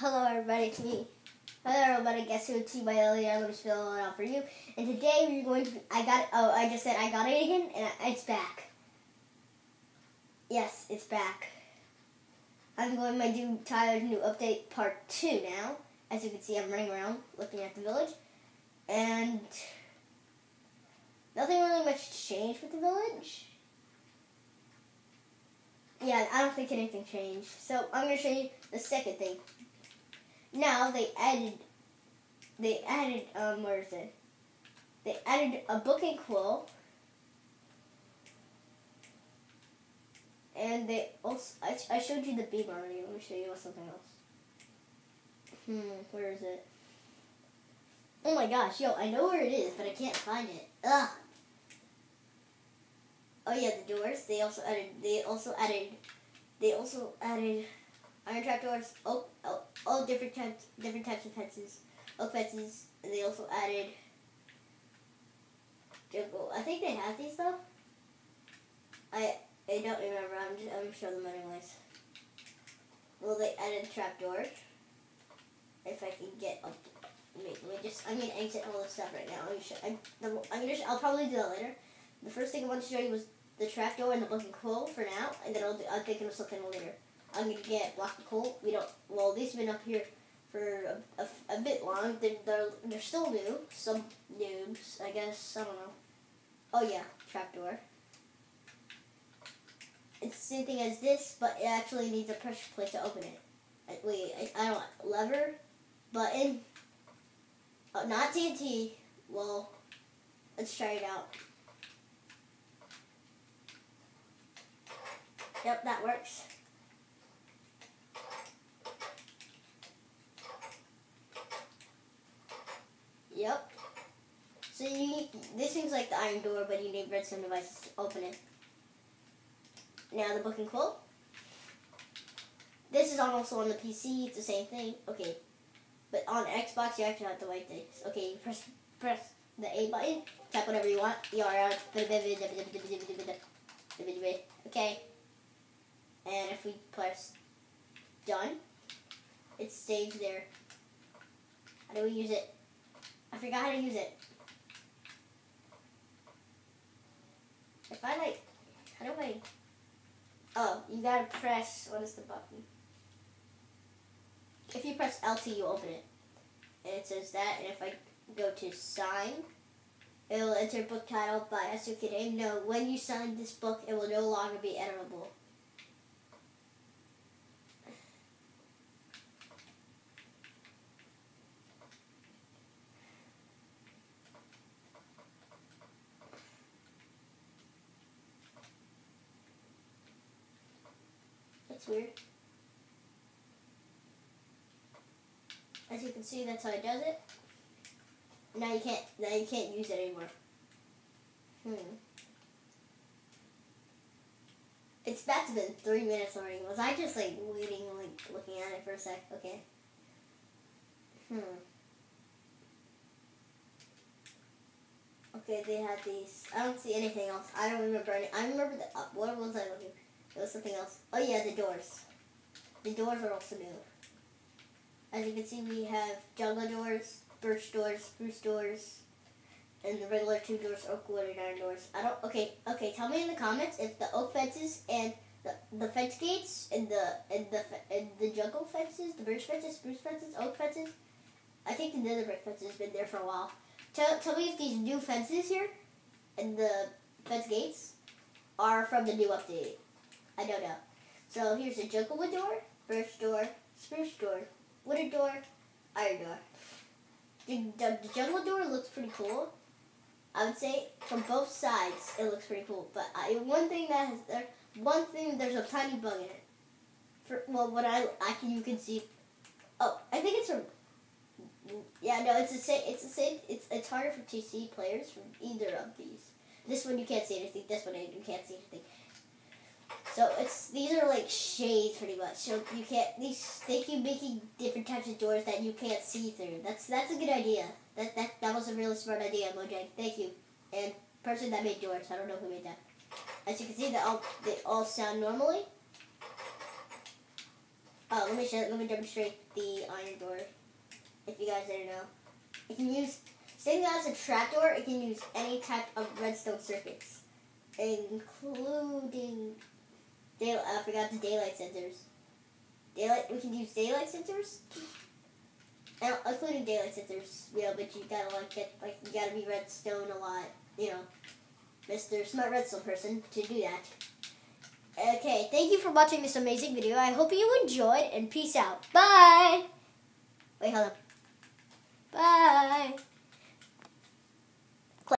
Hello everybody, it's me. Hello everybody, guess who? T by Elliot. I'm just filling it out for you. And today we're going to. I got. Oh, I just said I got it again, and it's back. Yes, it's back. I'm going to do Tyler's new update part two now. As you can see, I'm running around looking at the village, and nothing really much changed with the village. Yeah, I don't think anything changed. So I'm going to show you the second thing. Now they added, they added, um, where is it? They added a book and quill. And they also, I, I showed you the beam already. Let me show you something else. Hmm, where is it? Oh my gosh, yo, I know where it is, but I can't find it. Ugh. Oh yeah, the doors. They also added. They also added. They also added iron trapdoors, oak, all, all different types, different types of fences, oak fences, and they also added jungle. I think they have these though. I I don't remember. I'm just I'm show them anyways. Well, they added trapdoor. If I can get up. Let me just. I'm gonna exit all this stuff right now. Me show. I, the, I'm gonna. I'll probably do that later. The first thing I want to show you was the trapdoor and the book and quill for now, and then I'll, do, I'll think of something later. I'm gonna get book and quill. We don't. Well, these have been up here for a, a, a bit long. They're, they're they're still new. Some noobs, I guess. I don't know. Oh yeah, trapdoor. It's the same thing as this, but it actually needs a pressure plate to open it. Wait, I, I don't lever, button. Oh, not TNT. Well, let's try it out. Yep, that works. Yep. So you this seems like the iron door, but you need redstone devices to open it. Now the book and quill. This is also on the PC. It's the same thing. Okay, but on Xbox you actually have to write things. Okay, press press the A button. Tap whatever you want. Okay. And if we press done, it stays there. How do we use it? I forgot how to use it. If I like, how do I? Oh, you gotta press. What is the button? If you press LT, you open it, and it says that. And if I go to sign, it will enter book title by SUKD. No, when you sign this book, it will no longer be editable. That's weird. As you can see, that's how it does it. Now you can't. Now you can't use it anymore. Hmm. It's back to the three minutes already. Was I just like waiting, like looking at it for a sec? Okay. Hmm. Okay, they had these. I don't see anything else. I don't remember any. I remember the. Uh, what was I looking? There was something else. Oh yeah, the doors. The doors are also new. As you can see, we have jungle doors, birch doors, spruce doors, and the regular two doors, oak wood and iron doors. I don't. Okay, okay. Tell me in the comments if the oak fences and the, the fence gates and the and the and the jungle fences, the birch fences, spruce fences, oak fences. I think the nether brick fence has been there for a while. Tell, tell me if these new fences here and the fence gates are from the new update. I don't know. So here's a jungle door, birch door, spruce door, wooden door, iron door. The, the, the, jungle door looks pretty cool. I would say from both sides it looks pretty cool. But I, one thing that has there, one thing there's a tiny bug in it. For well, what I I can you can see. Oh, I think it's from. Yeah, no, it's the same. It's the same. It's it's harder for see players from either of these. This one you can't see anything. This one you can't see anything. So it's these are like shades pretty much. So you can't these they keep making different types of doors that you can't see through. That's that's a good idea. That that that was a really smart idea, Mojang. Thank you. And person that made doors. I don't know who made that. As you can see, they all they all sound normally. Oh, let me show, let me demonstrate the iron door. If you guys didn't know, it can use same as a trapdoor. It can use any type of redstone circuits, including. Day, I forgot the daylight sensors. Daylight. We can use daylight sensors, and including daylight sensors. Yeah, but you gotta like get like you gotta be redstone a lot. You know, Mr. Smart Redstone person to do that. Okay, thank you for watching this amazing video. I hope you enjoyed, and peace out. Bye. Wait, hold on. Bye.